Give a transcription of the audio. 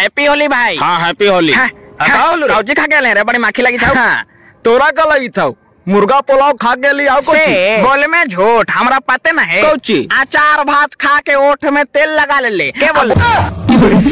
Happy Holi भाई हाँ happy Holi हाँ, बताओ हाँ, लो रे। कौची खा गेले रे बड़ी माखी लगी था हाँ, तोरा का लगी था मुर्गा पुलाव खा के लिया आओ से बोले में झूठ हमरा पते न है। कौची? अचार भात खा के ओठ में तेल लगा ले ले के बोल